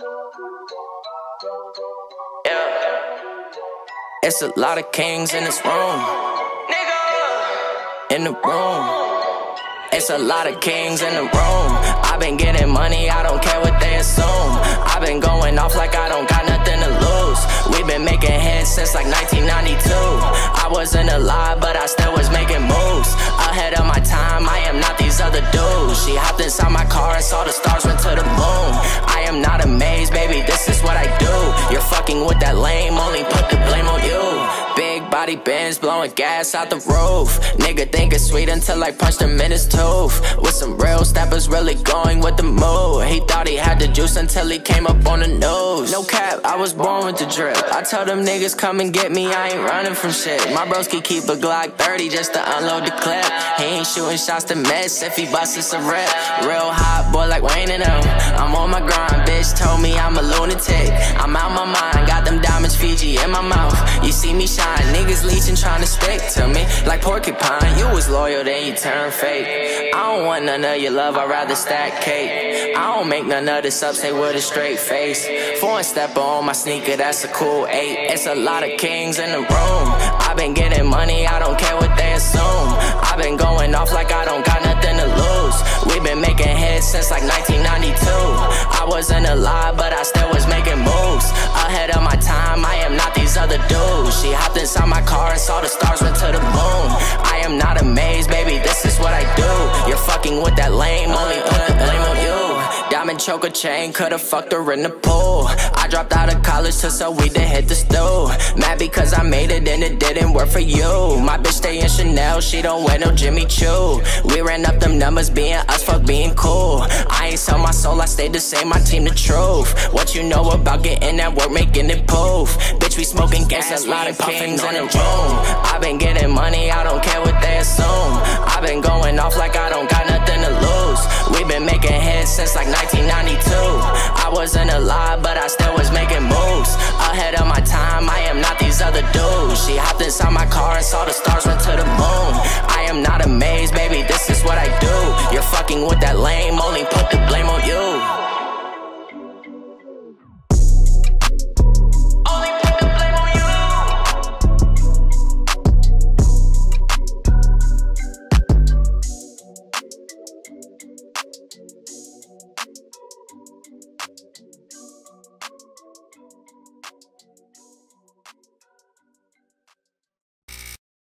Yeah. It's a lot of kings in this room. In the room. It's a lot of kings in the room. I've been getting money, I don't care what they assume. I've been going off like I don't got nothing to lose. We've been making hits since like 1992. I wasn't alive, but I still was making moves. Ahead of my time, I am not these other dudes. She hopped inside my car and saw the stars fucking with that lame, only put the blame on Big blowing gas out the roof. Nigga think it's sweet until I punched him in his tooth. With some real steppers, really going with the move. He thought he had the juice until he came up on the news. No cap, I was born with the drip. I tell them niggas come and get me, I ain't running from shit. My broski keep a Glock 30 just to unload the clip. He ain't shooting shots to miss if he busts it's a rip. Real hot boy like Wayne and them. I'm on my grind, bitch told me I'm a lunatic. I'm out my mind, got diamonds Fiji in my mouth. You see me shine, niggas leeching trying to stick to me like porcupine. You was loyal, then you turn fake. I don't want none of your love, I'd rather stack cake. I don't make none of this up, say with a straight face. Foreign stepper on my sneaker, that's a cool eight. It's a lot of kings in the room. I've been getting money, I don't care what they assume. I've been going off like I don't got nothing to lose. We've been making hits since like 1992. I wasn't alive, but I still other dudes. She hopped inside my car and saw the stars went to the moon. I am not amazed, baby, this is what I do. You're fucking with that lame, only put the blame on you. Diamond choker chain, could've fucked her in the pool. I dropped out of college to sell weed to hit the stool. Mad because I made it and it didn't work for you. My bitch stay in Chanel, she don't wear no Jimmy Choo. We ran up them numbers, being us, fuck being cool. I ain't I stayed the same, my team the truth. What you know about getting that work, making it poof? Bitch, we smoking gas, a lot of kings in the room. I've been getting money, I don't care what they assume. I've been going off like I don't got nothing to lose. We've been making hits since like 1992. I wasn't alive, but I still was making moves. Ahead of my time, I am not these other dudes. She hopped inside my car and saw the stars went